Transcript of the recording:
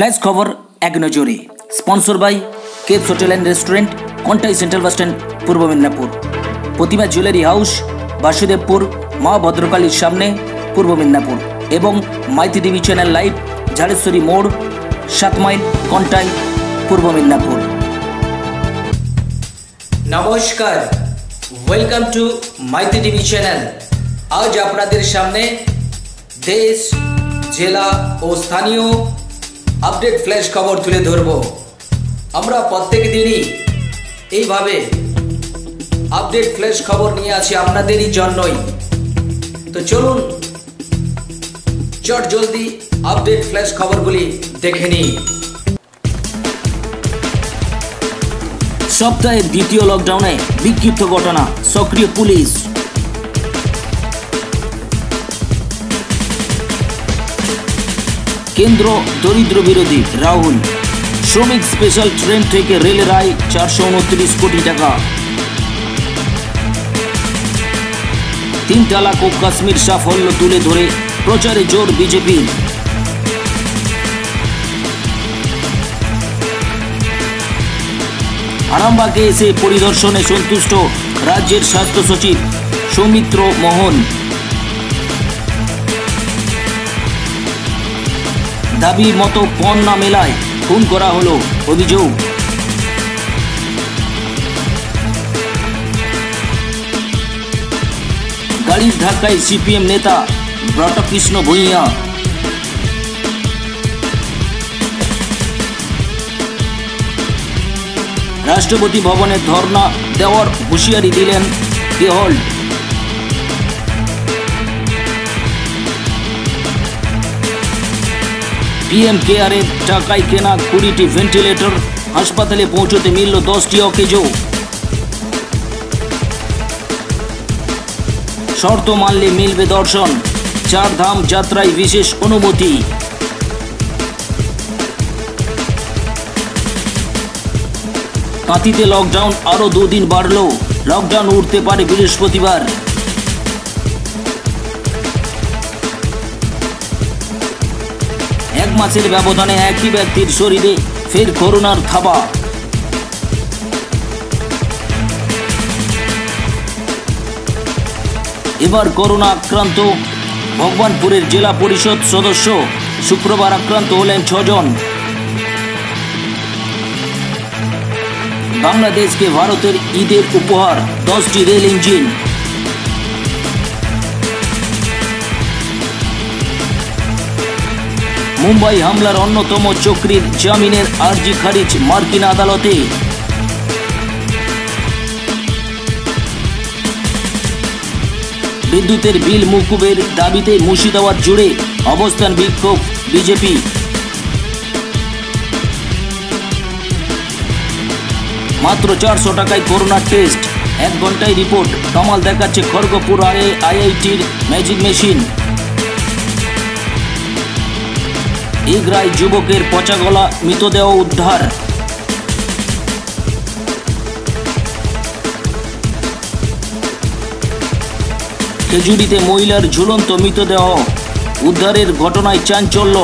Flash খবর এক নজরে। Sponsor by Capes hotel and restaurant Contai central bus stand, Purba Medinipur. Pratima jewellery house, Basudebpur, মা ভদ্রকালীর সামনে, পূর্ব মেদিনীপুর। এবং Maity TV channel live Jhareswari মোড়, সাত মাইল কন্টাই পূর্ব মেদিনীপুর। নমস্কার welcome to Maity TV channel. আজ আপনাদের সামনে দেশ, জেলা ও স্থানীয় আপডেট ফ্ল্যাশ খবর তুলে ধরব। আমরা প্রত্যেক দিনই এইভাবে আপডেট ফ্ল্যাশ খবর নিয়ে আছি আপনাদেরই জন্যই। তো চলুন, চট জলদি আপডেট ফ্ল্যাশ খবরগুলি দেখে নিই। সপ্তাহের দ্বিতীয় লকডাউনে বিক্ষিপ্ত ঘটনা, সক্রিয় পুলিশ। কেন্দ্র দরিদ্র বিরোধী রাহুল। শ্রমিক স্পেশাল ট্রেন থেকে রেলের আয় চারশো উনত্রিশ কোটি টাকা। তিন তালাক ও কাশ্মীর সাফল্য তুলে ধরে প্রচারে জোর বিজেপির আরামবাগে এসে পরিদর্শনে সন্তুষ্ট রাজ্যের স্বাস্থ্য সচিব সৌমিত্র মোহন। দাবি মতো পণ না মেলায় খুন করা হলো অভিযোগ। গাড়ির ধাক্কায় সিপিএম নেতা ব্রতকৃষ্ণ ভূঁইয়া। রাষ্ট্রপতি ভবনে ধর্ণা দেওয়ার হুঁশিয়ারি দিলেন গেহল্ট পিএম কেয়ারের টাকায় কেনা কুড়িটি ভেন্টিলেটর হাসপাতালে পৌঁছতে মিলল দশটি অকেজো। শর্ত মানলে মিলবে দর্শন। চার ধাম যাত্রায় বিশেষ অনুমতি। কাঁথিতে লকডাউন আরও দুদিন বাড়ল। লকডাউন উঠতে পারে বৃহস্পতিবার। এক মাসের ব্যবধানে একই ব্যক্তির শরীরে ফের করোনার থাবা। এবার করোনা আক্রান্ত। ভগবানপুরের জেলা পরিষদ সদস্য শুক্রবার আক্রান্ত হলেন ছজন। বাংলাদেশকে ভারতের ঈদের উপহার, দশটি রেল ইঞ্জিন। মুম্বাই হামলার অন্যতম চক্রীর জামিনের আর্জি খারিজ মার্কিন আদালতে। বিদ্যুতের বিল মুকুবের দাবিতে মুর্শিদাবাদ জুড়ে অবস্থান বিক্ষোভ বিজেপি। মাত্র চারশো টাকায় করোনা টেস্ট, এক ঘন্টায় রিপোর্ট কামাল দেখাচ্ছে খড়গপুর আরে আইআইটির ম্যাজিক মেশিন। ইগরায় যুবকের পচাগলা মৃতদেহ উদ্ধার। খেজুরিতে মহিলার ঝুলন্ত মৃতদেহ। উদ্ধারের ঘটনায় চাঞ্চল্য।